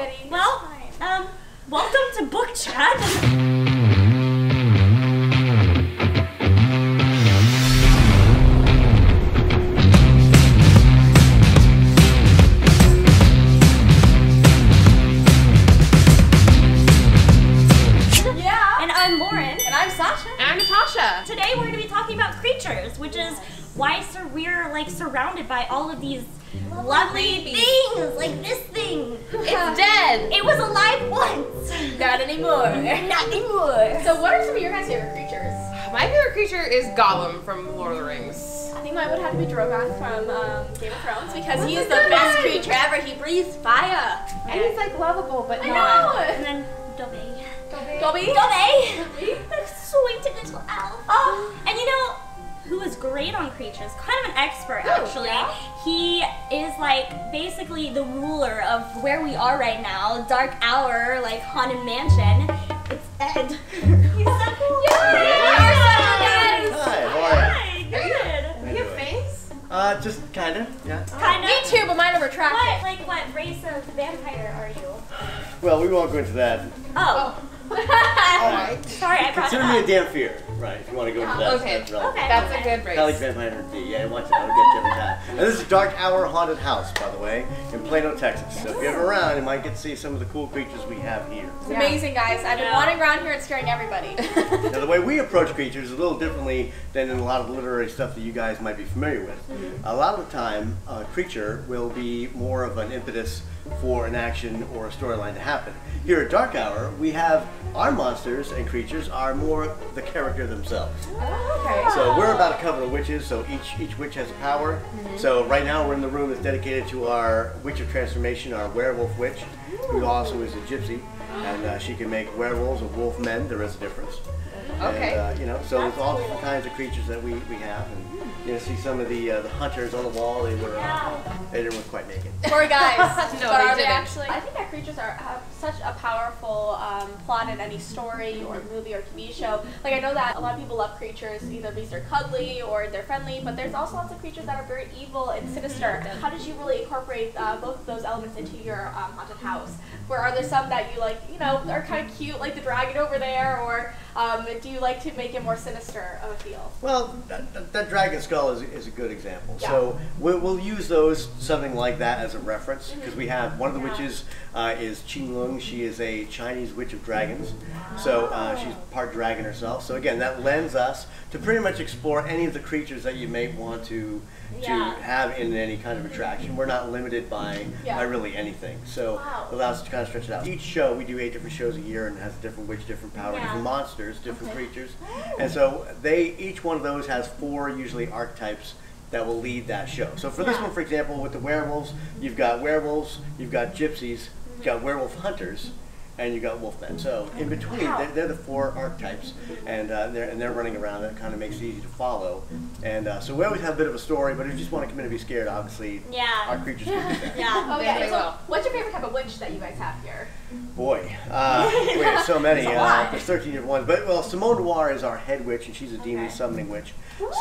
Kitty. Okay, Kitty. it's well, um, welcome to Book Chat. yeah. and I'm Lauren. And I'm Sasha. And I'm Natasha. Today we're going to be talking about creatures, which is why sur- we're like surrounded by all of these lovely things, like this thing. It's dead. It was alive once. Not anymore. Not anymore. So, what are some of your guys' favorite creatures? My favorite creature is Gollum from Lord of the Rings. I think mine would have to be Drogon from um, Game of Thrones because That's he a is the best one. creature ever. He breathes fire. And he's like lovable, but I not. know. And then Dobby. Dobby. Dobby. The sweet little elf. Oh, and you know who is great on creatures? Kind of an expert, actually. yeah? He is like basically the ruler of where we are right now, Dark Hour, like haunted mansion. It's Ed. He's so cool. Hi, how are you? Hi, good. Do you have fangs? Uh, just kinda, yeah. Kind of. Me of. too, but mine are What, like, what race of vampire are you? Well, we won't go into that. Oh, Alright. sorry, I brought Consider it me a up. damn fear, right? If you want to go into that. Okay. That's relevant. Okay. That's a good race. Kelly Van Hunter D. Yeah, watch it. I'll get you every time. And this is Dark Hour Haunted House, by the way, in Plano, Texas. So if you're ever around, you might get to see some of the cool creatures we have here. It's amazing, guys. I've been Yeah. wandering around here and scaring everybody. Now, the way we approach creatures is a little differently than in a lot of literary stuff that you guys might be familiar with. Mm-hmm. A lot of the time, a creature will be more of an impetus for an action or a storyline to happen. Here at Dark Hour, we have our monsters and creatures are more the character themselves. okay. So we're about to cover the witches. So each each witch has a power. So right now we're in the room that's dedicated to our witch of transformation, our werewolf witch, who also is a gypsy, and uh, she can make werewolves of wolf men. There is a difference. Okay. And, uh, you know, so there's all That's different kinds of creatures that we, we have, and you know, see some of the uh, the hunters on the wall. They were uh, they didn't look quite naked. Poor guys. No, but they are didn't. actually? I think that creatures are have such a powerful um, plot in any story or movie or TV show. Like I know that a lot of people love creatures either because they're cuddly or they're friendly, but there's also lots of creatures that are very evil and sinister. How did you really incorporate uh, both of those elements into your um, haunted house? Where are there some that you like, you know, are kind of cute, like the dragon over there, or um, do you like to make it more sinister of a feel? Well, that, that, dragon skull is, is a good example. Yeah. So we'll, we'll use those something like that as a reference because we have one of the Yeah. witches uh, is Qing Lung. She is a Chinese witch of dragons. So uh, she's part dragon herself. So again, that lends us to pretty much explore any of the creatures that you may want to to Yeah. have in any kind of attraction. We're not limited by Yeah. by really anything. So Wow. it allows us to kind of stretch it out. Each show we do eight different shows a year and has a different witch, different power, Yeah. different monsters, different Okay. creatures. Oh. And so they each one of those has four usually archetypes that will lead that show. So for this one, for example, with the werewolves, you've got werewolves, you've got gypsies, you've got werewolf hunters, and you've got wolfmen. So in between, Wow. they're, they're the four archetypes, and uh, they're and they're running around. That kind of makes it easy to follow. And uh, so we always have a bit of a story, but if you just want to come in and be scared, obviously, Yeah. our creatures can do that. Yeah. Okay, Very so what's your favorite type of witch that you guys have here? Boy, uh, we have so many. There's Uh, there's 13 different ones. But, well, Simone Noir is our head witch, and she's a demon Okay. summoning witch.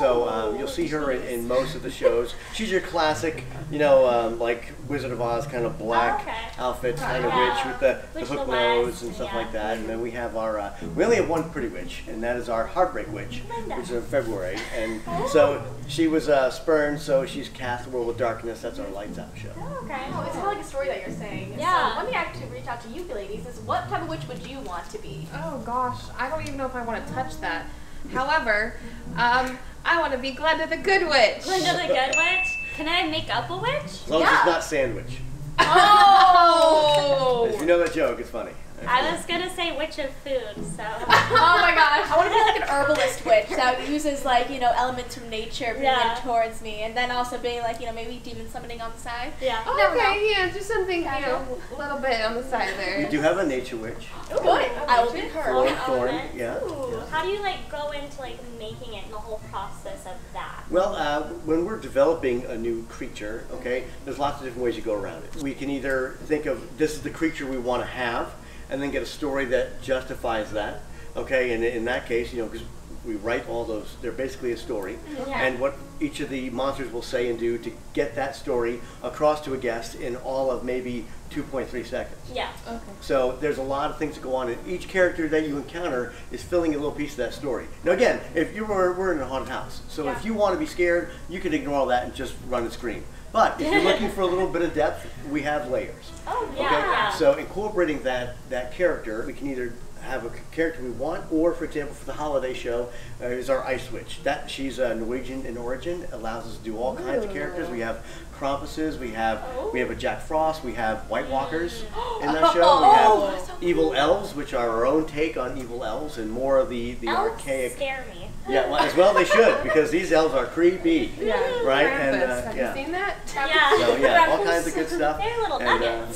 So um, you'll see her in, in most of the shows. She's your classic, you know, um, like Wizard of Oz kind of black Okay. outfit kind of Yeah. witch with the, the hook the nose West, and stuff yeah. like that. And then we have our, uh, we only have one pretty witch, and that is our Heartbreak Witch, Linda. which is in February. And so she was uh, spurned, so she's cast the world with darkness. That's our Lights Out show. Okay. Oh, it's kind of like a story that you're saying. Yeah. So let me actually reach out to you ladies. Is what type of witch would you want to be? Oh gosh, I don't even know if I want to touch that. However, um, I want to be Glenda the Good Witch. Glenda the Good Witch. Can I make up a witch? As long as Yeah. it's not sandwich. Oh! If you know that joke, it's funny. I was gonna say witch of food, so. oh my gosh, I want to be like an herbalist witch that uses like you know elements from nature, bringing Yeah. them towards me, and then also being like you know maybe demon summoning on the side. Yeah. Oh, Never okay, yeah, just something, you know, a little bit on the side We there. do have a nature witch. Good. I will be her. Thorn, thorn, element. yeah. Ooh. How do you like go into like making it and the whole process of that? Well, uh, when we're developing a new creature, okay, there's lots of different ways you go around it. We can either think of this is the creature we want to have, and then get a story that justifies that, okay. And in that case, you know, because we write all those. They're basically a story, Yeah. and what each of the monsters will say and do to get that story across to a guest in all of maybe 2.3 seconds. Yeah. Okay. So there's a lot of things that go on, and each character that you encounter is filling a little piece of that story. Now, again, if you were we're in a haunted house, so Yeah. if you want to be scared, you can ignore all that and just run and scream. But if you're looking for a little bit of depth, we have layers. Oh yeah. Okay, so incorporating that that character, we can either have a character we want, or for example, for the holiday show, uh, is our Ice Witch. That she's uh, Norwegian in origin, allows us to do all kinds of characters. We have Krampuses, we have we have a Jack Frost, we have White Walkers in that show. We Oh, have so evil elves, which are our own take on evil elves, and more of the the Elves archaic. scare me. Yeah, well, as well they should, because these elves are creepy, Yeah. right? Krampus. And uh, Have yeah. you seen that? Yeah. So yeah, all kinds of good stuff. They're little And, uh,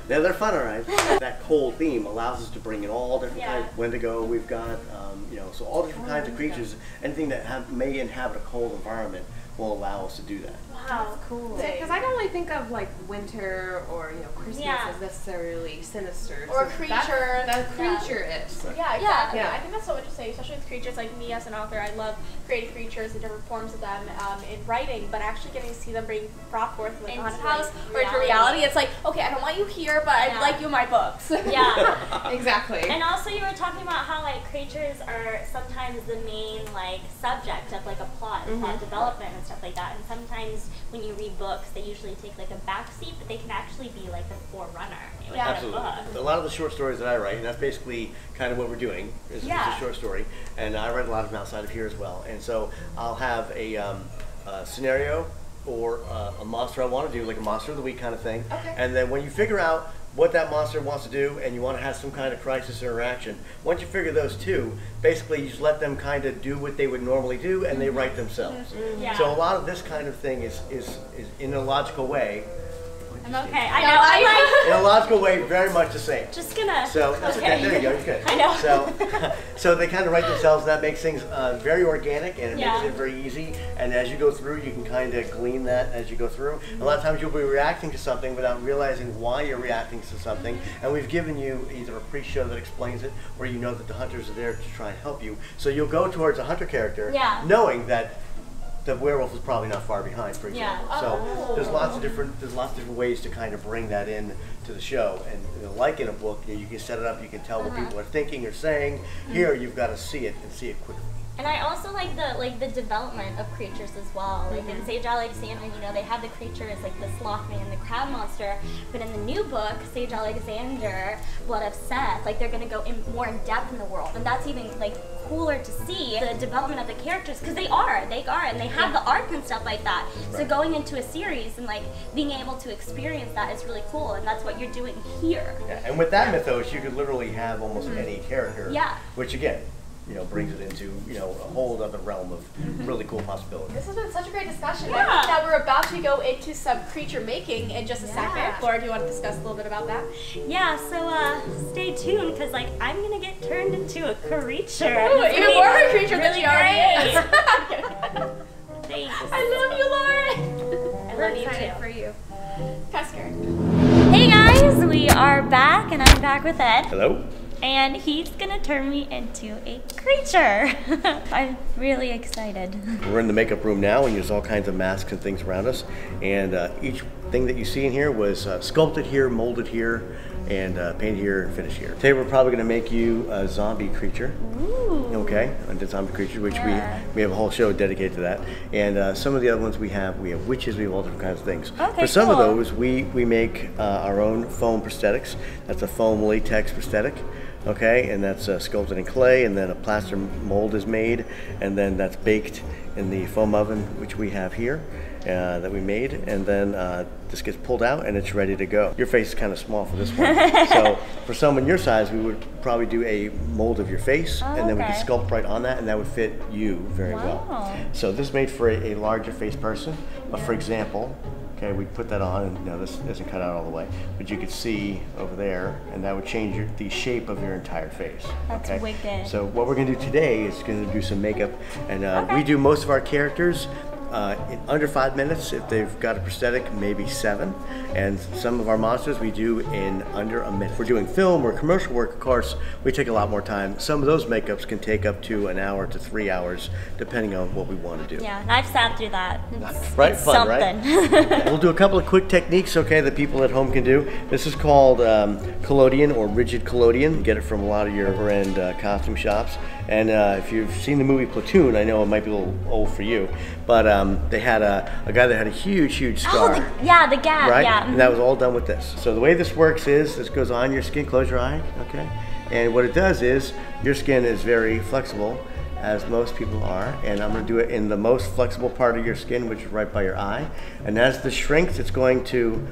yeah, they're fun, all right. that cold theme allows us to bring in all different Yeah. kinds. Wendigo, we've got, um, you know, so all different kinds of creatures. Anything that have, may inhabit a cold environment will allow us to do that. Wow. Cool. Because I don't really think of like winter or you know Christmas Yeah. as necessarily sinister. Or So creature. That, that creature is. Yeah, exactly. Yeah. I think that's so interesting, especially with creatures like me as an author. I love creating creatures and different forms of them um, in writing, but actually getting to see them being brought forth in like a Into, haunted house like, or into reality. reality. It's like, okay, I don't want you here, but Yeah. I'd like you in my books. Yeah. Exactly. And also, you were talking about how like creatures are sometimes the main like subject of like a plot, and plot development and stuff like that. And sometimes when you read books, they usually take like a backseat, but they can actually be like the forerunner Yeah. a Absolutely. book. A lot of the short stories that I write, and that's basically kind of what we're doing, is Yeah. it's a short story. And I write a lot of them outside of here as well. And so I'll have a, um, a scenario or uh, a monster I want to do, like a monster of the week kind of thing. Okay. And then when you figure out what that monster wants to do and you want to have some kind of crisis interaction, once you figure those two, basically you just let them kind of do what they would normally do and they mm-hmm. write themselves. Mm-hmm. Yeah. So a lot of this kind of thing is, is, is in a logical way. I'm okay. I No, know. I'm I- In a logical way, very much the same. just gonna. So that's okay. There you go. You're good. I know. So, so they kind of write themselves. That makes things uh, very organic and it Yeah. makes it very easy. And as you go through, you can kind of glean that as you go through. A lot of times you'll be reacting to something without realizing why you're reacting to something. And we've given you either a pre-show that explains it, or you know that the hunters are there to try and help you. So you'll go towards a hunter character, Yeah. knowing that the werewolf is probably not far behind, for Yeah. example. So oh. there's lots of different there's lots of different ways to kind of bring that in to the show. And you know, like in a book, you, know, you can set it up, you can tell what uh-huh. people are thinking or saying. Mm-hmm. Here, you've got to see it and see it quickly. And I also like the like the development of creatures as well. Like in mm-hmm. Sage Alexander, you know, they have the creatures like the Slothman and the Crab Monster, but in the new book, Sage Alexander, Blood of Seth, like they're gonna go in more in depth in the world, and that's even like cooler to see the development of the characters because they are, they are, and they have the arc and stuff like that. So going into a series and like being able to experience that is really cool, and that's what you're doing here. Yeah, and with that mythos, you could literally have almost mm-hmm. any character. Yeah. Which again, you know, brings it into you know a whole other realm of really cool possibilities. This has been such a great discussion. I think that we're about to go into some creature making in just a Yeah. second. Laura, do you want to discuss a little bit about that? Yeah, so uh, stay tuned because like I'm gonna get turned into a creature. Ooh, It's even more of a creature than really she already is. great. Thanks. I love you, Laura. I love you too. for you. Kind of scared. Hey guys, we are back, and I'm back with Ed, Hello. And he's gonna turn me into a creature. I'm really excited. We're in the makeup room now, and there's all kinds of masks and things around us. And uh, each thing that you see in here was uh, sculpted here, molded here, and uh, painted here and finished here. Today we're probably going to make you a zombie creature. Ooh. Okay, a zombie creature, which Yeah. we we have a whole show dedicated to that. And uh, some of the other ones we have, we have witches, we have all different kinds of things. Okay, For some of those, we we make uh, our own foam prosthetics. That's a foam latex prosthetic. Okay, and that's uh, sculpted in clay, and then a plaster mold is made, and then that's baked in the foam oven, which we have here. Uh, that we made, and then uh, this gets pulled out and it's ready to go. Your face is kind of small for this one, so for someone your size, we would probably do a mold of your face, Oh, and then we could sculpt right on that, and that would fit you very Wow. well. So this is made for a, a larger face person, but for example, okay, we put that on, and no, this isn't cut out all the way, but you could see over there, and that would change your, the shape of your entire face. That's okay? wicked. So what we're gonna do today is gonna do some makeup, and uh, Okay. we do most of our characters uh, in under five minutes. If they've got a prosthetic, maybe seven. And some of our monsters we do in under a minute. If we're doing film or commercial work, of course, we take a lot more time. Some of those makeups can take up to an hour to three hours, depending on what we want to do. Yeah, I've sat through that. It's, Right, it's fun, right? something. We'll do a couple of quick techniques, okay, that people at home can do. This is called um, collodion or rigid collodion. You get it from a lot of your end uh, costume shops. And uh, if you've seen the movie Platoon, I know it might be a little old for you, but um, they had a, a guy that had a huge, huge oh, scar. the, yeah, the gap. right? Yeah. And that was all done with this. So the way this works is this goes on your skin, close your eye, okay? And what it does is your skin is very flexible, as most people are, and I'm gonna do it in the most flexible part of your skin, which is right by your eye. And as this shrinks, it's going to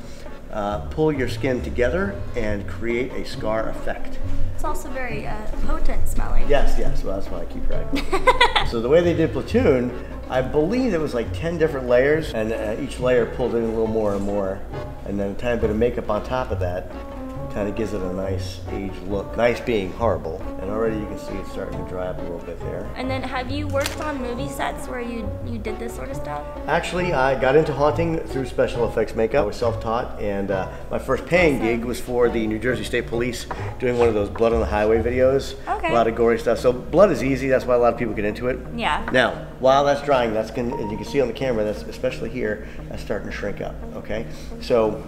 uh, pull your skin together and create a scar effect. It's also very uh, potent smelling. Yes, yes, well, that's why I keep eye so the way they did Platoon, I believe it was like 10 different layers, and uh, each layer pulled in a little more and more, and then a tiny bit of makeup on top of that kind of gives it a nice aged look. Nice being horrible, and already you can see it's starting to dry up a little bit there. And then have you worked on movie sets where you you did this sort of stuff? Actually, I got into haunting through special effects makeup. I was self-taught, and uh, my first paying gig was for the New Jersey State Police, doing one of those blood on the highway videos. Okay. A lot of gory stuff. So blood is easy. That's why a lot of people get into it. Yeah. Now, while that's drying, that's going and you can see on the camera, that's especially here, that's starting to shrink up. Okay, so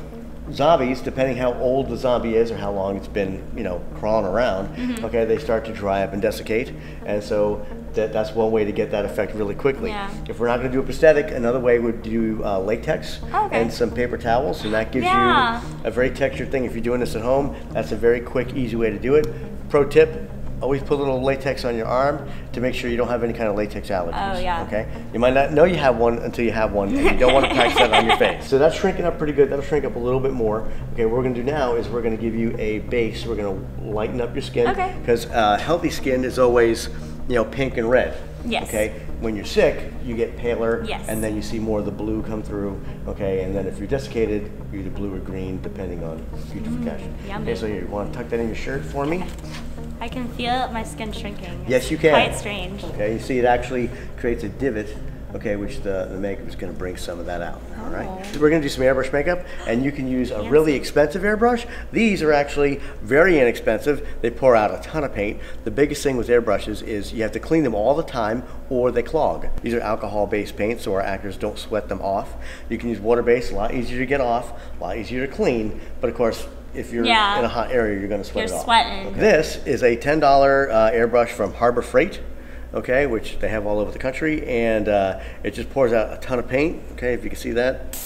zombies, depending how old the zombie is or how long it's been, you know, crawling around, Mm-hmm. okay, they start to dry up and desiccate, and so that, that's one way to get that effect really quickly. Yeah. If we're not going to do a prosthetic, another way would do uh, latex Okay. and some paper towels, and that gives Yeah. you a very textured thing. If you're doing this at home, that's a very quick, easy way to do it. Pro tip. Always put a little latex on your arm to make sure you don't have any kind of latex allergies. Oh, yeah. Okay. You might not know you have one until you have one, and you don't want to practice that on your face. So that's shrinking up pretty good. That'll shrink up a little bit more. Okay. What we're going to do now is we're going to give you a base. We're going to lighten up your skin. Okay. Because uh, healthy skin is always, you know, pink and red. Yes. Okay. When you're sick, you get paler. Yes. And then you see more of the blue come through. Okay. And then if you're desiccated, you're either blue or green, depending on putrefaction. Mm, yummy. Okay. So here, you want to tuck that in your shirt for me? I can feel my skin shrinking. Yes, you can. Quite strange. Okay, you see it actually creates a divot, okay, which the, the makeup is going to bring some of that out. All right, Oh. we're going to do some airbrush makeup, and you can use a really expensive airbrush. These are actually very inexpensive. They pour out a ton of paint. The biggest thing with airbrushes is you have to clean them all the time, or they clog. These are alcohol-based paints, so our actors don't sweat them off. You can use water-based, a lot easier to get off, a lot easier to clean, but of course. If you're Yeah. in a hot area, you're going to sweat You're it off. sweating. This is a $10 uh, airbrush from Harbor Freight, okay, which they have all over the country, and uh, it just pours out a ton of paint, okay, if you can see that,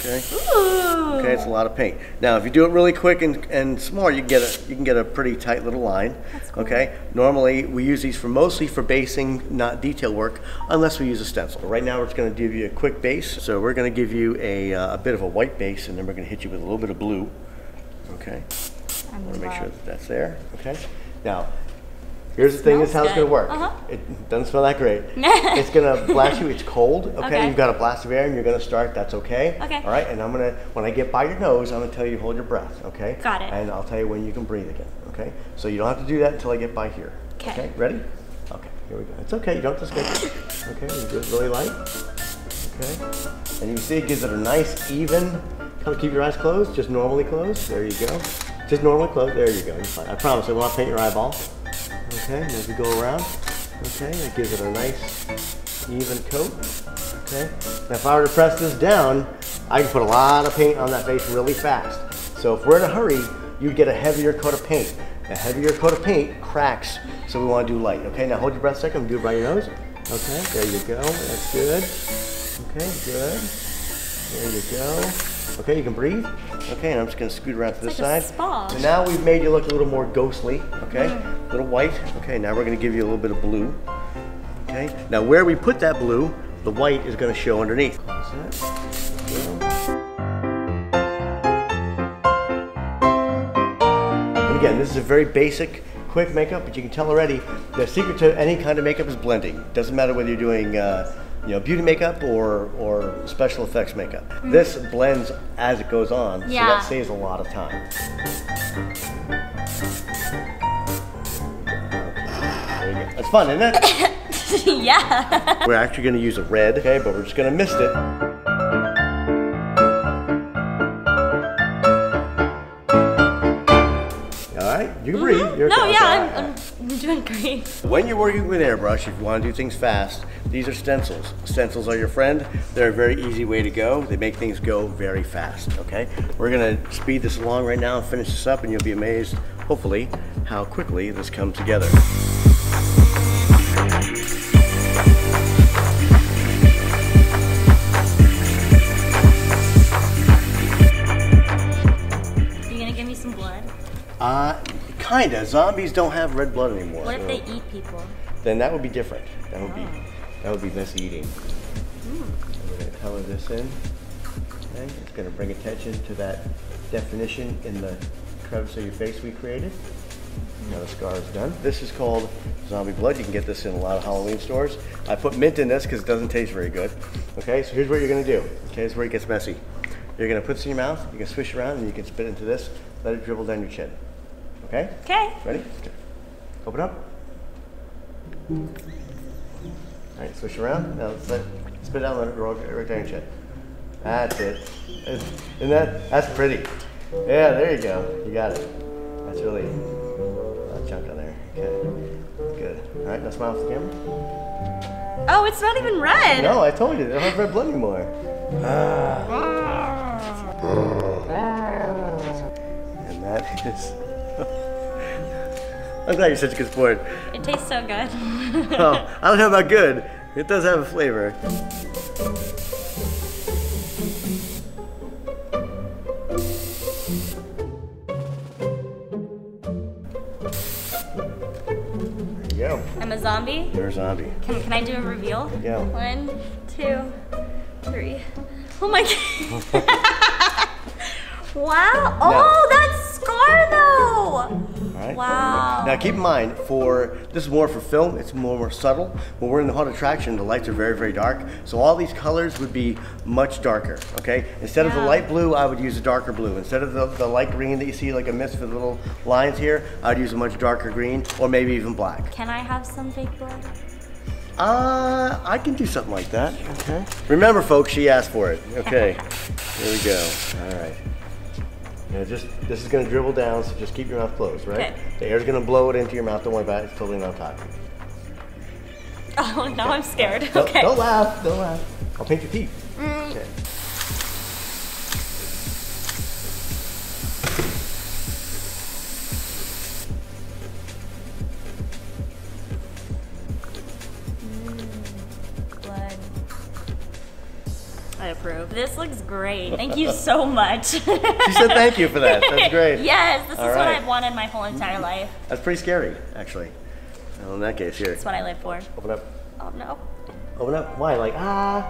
okay. Ooh. Okay, it's a lot of paint. Now, if you do it really quick and, and small, you can get a you can get a pretty tight little line. Okay. Normally, we use these for mostly for basing, not detail work, unless we use a stencil. Right now, we're just going to give you a quick base. So we're going to give you a, uh, a bit of a white base, and then we're going to hit you with a little bit of blue. Okay. I Want to make sure that that's there. Okay. Now, here's the thing: this is how it's going to work. Uh-huh. It doesn't smell that great. it's going to blast you. It's cold. Okay? Okay. You've got a blast of air, and you're going to start. That's okay. Okay. All right. And I'm going to when I get by your nose, I'm going to tell you to hold your breath. Okay. Got it. And I'll tell you when you can breathe again. Okay. So you don't have to do that until I get by here. 'Kay. Okay. Ready? Okay. Here we go. It's okay. You don't have to skip. Okay. You do it really light. Okay. And you see it gives it a nice even. Kind of keep your eyes closed, just normally closed. There you go. Just normally closed. There you go. You're fine. I promise I will not paint your eyeball. Okay. As we go around, okay, it gives it a nice even coat. Okay. Now if I were to press this down, I can put a lot of paint on that face really fast. So if we're in a hurry, you'd get a heavier coat of paint. A heavier coat of paint cracks, so we want to do light. Okay, now hold your breath a second. Do it by your nose. Okay, there you go. That's good. Okay, good. There you go. Okay, you can breathe. Okay, and I'm just gonna scoot around to this like a side. spa. So now we've made you look a little more ghostly. Okay, a little white. Okay, now we're gonna give you a little bit of blue. Okay, now where we put that blue, the white is gonna show underneath. Close that. Good. And again, this is a very basic, quick makeup, but you can tell already the secret to any kind of makeup is blending. Doesn't matter whether you're doing, uh, you know, beauty makeup or or special effects makeup. This blends as it goes on, so that saves a lot of time. There you go. That's fun, isn't it? yeah. We're actually going to use a red, okay, but we're just going to mist it. Right, you can breathe. Mm-hmm. You're no, okay. yeah, I'm, I'm doing great. When you're working with airbrush, if you want to do things fast, these are stencils. Stencils are your friend. They're a very easy way to go. They make things go very fast, okay? We're gonna speed this along right now and finish this up and you'll be amazed, hopefully, how quickly this comes together. Kinda. Zombies don't have red blood anymore. What if so they eat people? Then that would be different. That would be, that would be messy eating. Hmm. I'm gonna color this in. Okay, it's gonna bring attention to that definition in the crevice of your face we created. Now the scar is done. This is called zombie blood. You can get this in a lot of Halloween stores. I put mint in this because it doesn't taste very good. Okay, so here's what you're gonna do. Okay, this is where it gets messy. You're gonna put this in your mouth, you can swish around, and you can spit into this. Let it dribble down your chin. Okay? Okay. Ready? Okay. Open up. All right, switch around. Now let's let spit out, let it roll right down your chin. That's it. Isn't that? That's pretty. Yeah, there you go. You got it. That's really a chunk on there. Okay. Good. All right, now smile for the camera. Oh, it's not even red. No, I told you, don't have red blood anymore. Ah. And that is. I'm glad you're such a good sport. It tastes so good. Oh, I don't know about good. It does have a flavor. There you go. I'm a zombie. You're a zombie. Can, can I do a reveal? Yeah. One, two, three. Oh my god. wow. Oh, that scar though. Right. Wow. Now keep in mind, for this is more for film. It's more more subtle. When we're in the haunted attraction, the lights are very very dark. So all these colors would be much darker. Okay. Instead of the light blue, I would use a darker blue. Instead of the, the light green that you see like a mist with little lines here, I'd use a much darker green or maybe even black. Can I have some fake blood? Uh, I can do something like that. Okay. Remember, folks, she asked for it. Okay. Here we go. All right. Now just this is gonna dribble down, so just keep your mouth closed, right? Okay. The air's gonna blow it into your mouth. Don't worry about it. It's totally not toxic. Oh, now I'm scared. Don't, Okay. don't laugh. Don't laugh. I'll paint your teeth. Mm. Okay. This looks great. Thank you so much. She said thank you for that. That's great. Yes, this All is what. I've wanted my whole entire life. That's pretty scary, actually. Well, in that case, here. It's what I live for. Open up. Oh no. Open up. Why? Like, ah.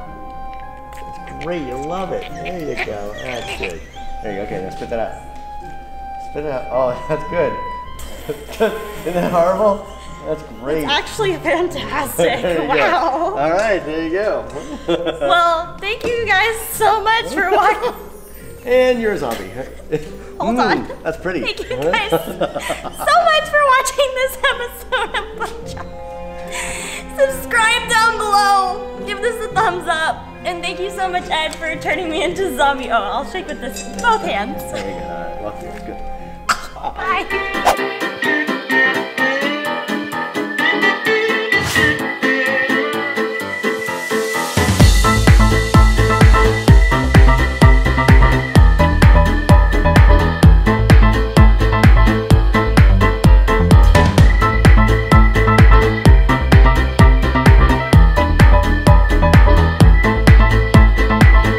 It's great. You love it. There you go. That's good. There you go. Okay, now spit that out. Spit it out. Oh, that's good. Isn't that horrible? That's great. Actually fantastic. You go. wow. All right, there you go. Well, thank you guys so much for watching. and you're a zombie. Hold Mm, on. That's pretty. Thank you guys so much for watching this episode of Book Chat. Subscribe down below. Give this a thumbs up. And thank you so much, Ed, for turning me into zombie. Oh, I'll shake with this both hands. There you go. All right, well, good. Bye.